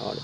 All right.